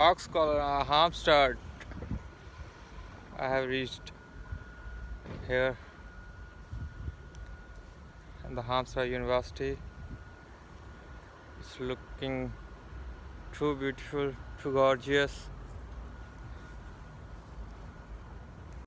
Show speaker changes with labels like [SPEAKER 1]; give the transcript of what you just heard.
[SPEAKER 1] Ox Collar, uh, I have reached here and the Hampshire University. It's looking too beautiful, too gorgeous.